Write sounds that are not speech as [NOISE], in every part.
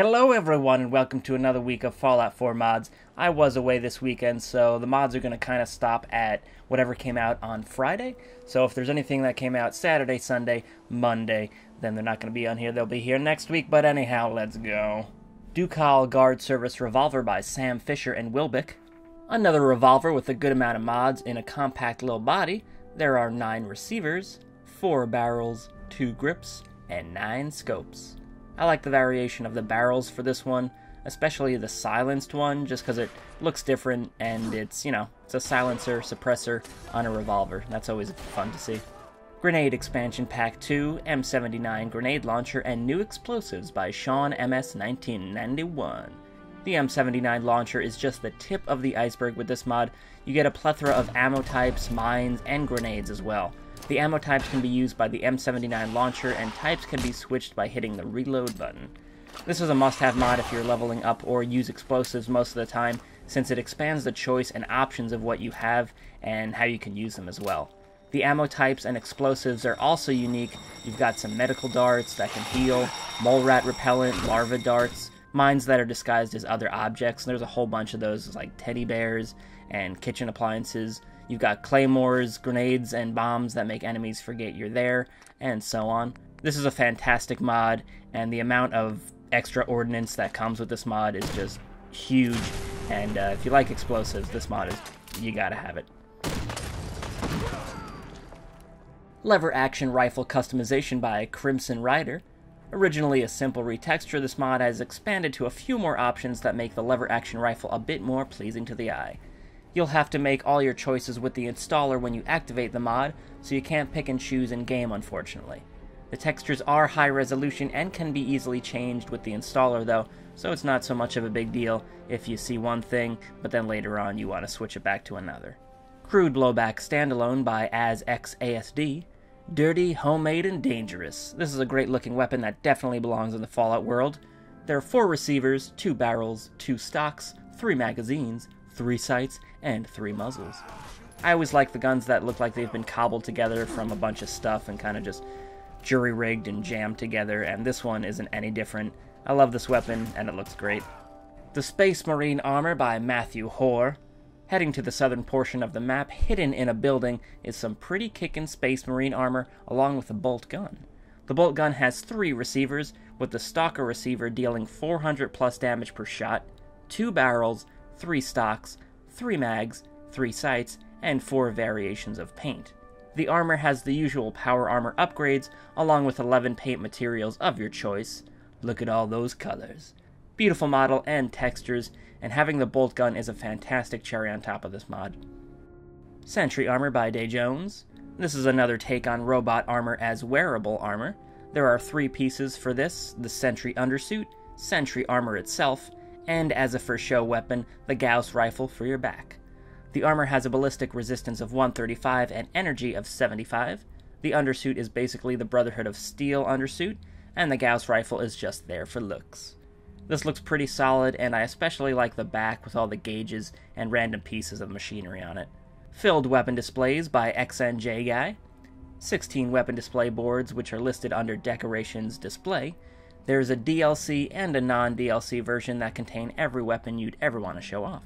Hello, everyone, and welcome to another week of Fallout 4 mods. I was away this weekend, so the mods are going to kind of stop at whatever came out on Friday. So if there's anything that came out Saturday, Sunday, Monday, then they're not going to be on here. They'll be here next week, but anyhow, let's go. Ducal Guard Service Revolver by Sam Fisher and willbik. Another revolver with a good amount of mods in a compact little body. There are 9 receivers, 4 barrels, 2 grips, and 9 scopes. I like the variation of the barrels for this one, especially the silenced one, just because it looks different and it's, you know, it's a silencer suppressor on a revolver. That's always fun to see. Grenade Expansion Pack 2, M79 Grenade Launcher, and New Explosives by Sean MS 1991. The M79 launcher is just the tip of the iceberg with this mod. You get a plethora of ammo types, mines, and grenades as well. The ammo types can be used by the M79 launcher, and types can be switched by hitting the reload button. This is a must-have mod if you're leveling up or use explosives most of the time, since it expands the choice and options of what you have and how you can use them as well. The ammo types and explosives are also unique. You've got some medical darts that can heal, mole rat repellent, larva darts, mines that are disguised as other objects. And there's a whole bunch of those, like teddy bears and kitchen appliances. You've got claymores, grenades, and bombs that make enemies forget you're there, and so on. This is a fantastic mod, and the amount of extra ordnance that comes with this mod is just huge. And uh, if you like explosives, this mod is, you gotta have it. Lever action rifle customization by Crimson Rider. Originally a simple retexture, this mod has expanded to a few more options that make the lever action rifle a bit more pleasing to the eye. You'll have to make all your choices with the installer when you activate the mod, so you can't pick and choose in game unfortunately. The textures are high resolution and can be easily changed with the installer though, so it's not so much of a big deal if you see one thing, but then later on you want to switch it back to another. Crude Blowback Standalone by AsXASD. Dirty, homemade, and dangerous. This is a great looking weapon that definitely belongs in the Fallout world. There are four receivers, two barrels, two stocks, three magazines, three sights, and three muzzles. I always like the guns that look like they've been cobbled together from a bunch of stuff and kind of just jury rigged and jammed together, and this one isn't any different. I love this weapon, and it looks great. The Space Marine Armor by Matthew Hore. Heading to the southern portion of the map, hidden in a building, is some pretty kickin' Space Marine armor along with a bolt gun. The bolt gun has three receivers, with the Stalker receiver dealing 400 plus damage per shot, two barrels, three stocks, three mags, three sights, and four variations of paint. The armor has the usual power armor upgrades, along with 11 paint materials of your choice. Look at all those colors. Beautiful model and textures, and having the bolt gun is a fantastic cherry on top of this mod. Sentry Armor by Daejones. This is another take on robot armor as wearable armor. There are three pieces for this the Sentry Undersuit, Sentry Armor itself, and as a for show weapon, the Gauss rifle for your back. The armor has a ballistic resistance of 135 and energy of 75. The undersuit is basically the Brotherhood of Steel undersuit, and the Gauss rifle is just there for looks. This looks pretty solid, and I especially like the back with all the gauges and random pieces of machinery on it. Filled weapon displays by XNJ Guy. 16 weapon display boards, which are listed under Decorations Display. There is a DLC and a non DLC version that contain every weapon you'd ever want to show off.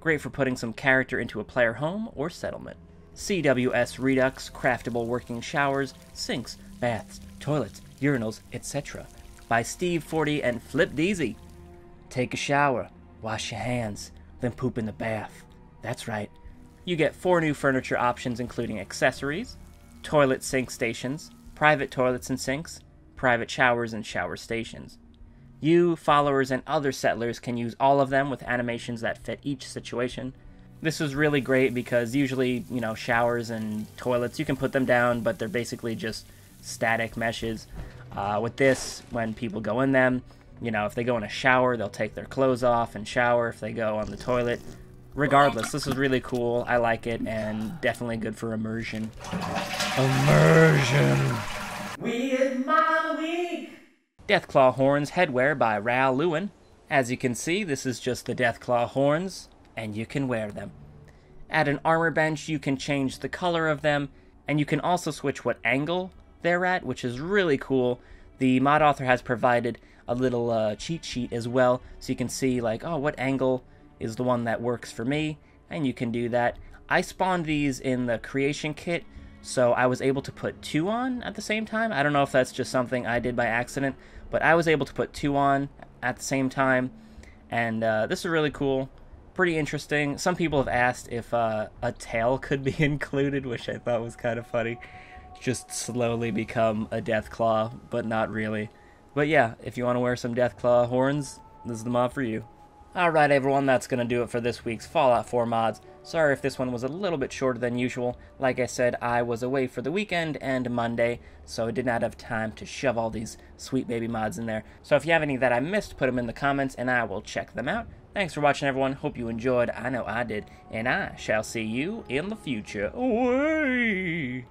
Great for putting some character into a player home or settlement. CWS Redux, craftable working showers, sinks, baths, toilets, urinals, etc. By Steve Forty and FLipdeezy. Take a shower, wash your hands, then poop in the bath. That's right. You get four new furniture options, including accessories, toilet sink stations, private toilets and sinks, private showers, and shower stations. You, followers, and other settlers can use all of them with animations that fit each situation. This is really great because usually, you know, showers and toilets, you can put them down, but they're basically just static meshes. Uh, with this, when people go in them, you know, if they go in a shower, they'll take their clothes off and shower. If they go on the toilet, regardless, this is really cool. I like it and definitely good for immersion. Immersion. Weird Mama Week! Deathclaw Horns Headwear by Ral Luwen. As you can see, this is just the Deathclaw horns, and you can wear them. At an armor bench, you can change the color of them, and you can also switch what angle they're at, which is really cool. The mod author has provided a little uh, cheat sheet as well, so you can see like, oh, what angle is the one that works for me, and you can do that. I spawned these in the creation kit, so I was able to put two on at the same time. I don't know if that's just something I did by accident, but I was able to put two on at the same time, and uh, this is really cool. Pretty interesting. Some people have asked if uh, a tail could be [LAUGHS] included, which I thought was kind of funny. Just slowly become a Deathclaw, but not really. But yeah, if you want to wear some Deathclaw horns, this is the mod for you. Alright everyone, that's going to do it for this week's Fallout 4 mods. Sorry if this one was a little bit shorter than usual. Like I said, I was away for the weekend and Monday, so I did not have time to shove all these sweet baby mods in there. So if you have any that I missed, put them in the comments and I will check them out. Thanks for watching everyone, hope you enjoyed, I know I did, and I shall see you in the future. Away!